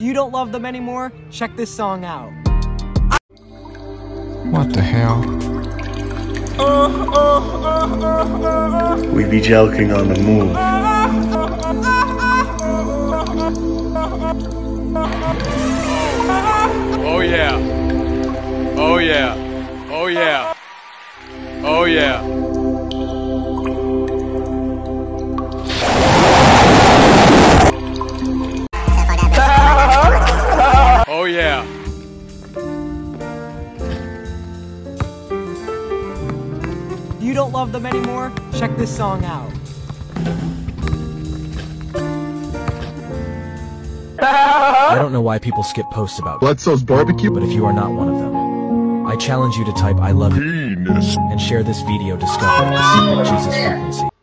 you don't love them anymore, check this song out. What the hell? We be joking on the move. Oh yeah. Oh yeah. Oh yeah. Oh yeah. Yeah. you don't love them anymore, check this song out. I don't know why people skip posts about me, Bloodso's barbecue? but if you are not one of them, I challenge you to type I love you Penis. and share this video discovering the secret Jesus frequency.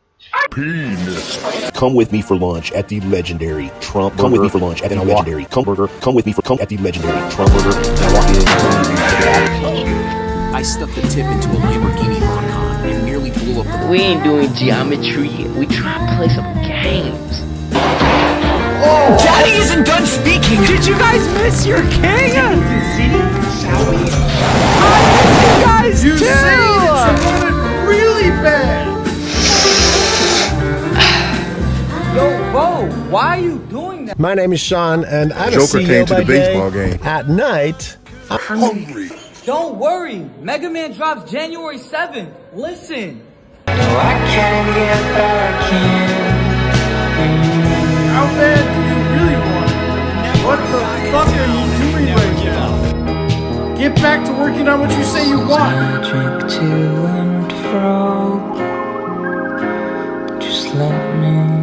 Penis. Come with me for lunch at the legendary Trump. Come with me for lunch at the legendary Trump Burger. Come with me for come at the legendary Trump Burger. And walk in. I stuffed the tip into a Lamborghini Huracan and nearly blew up the We ain't doing geometry. We try to play some games. Oh. Daddy isn't done speaking! Did you guys miss your king? Shall we? I miss you guys why are you doing that? My name is Sean, and I'm Joker a CEO came to by the baseball day. game. At night, I'm Hungry. Don't worry, Mega Man drops January 7th. Listen. No, I can't get back How bad do you really want it? What the fuck are you doing right now? Get back to working on what you say you want. Magic to and fro. Just let me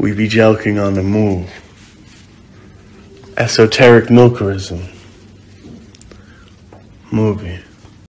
We be joking on the move. Esoteric milkerism. Movie.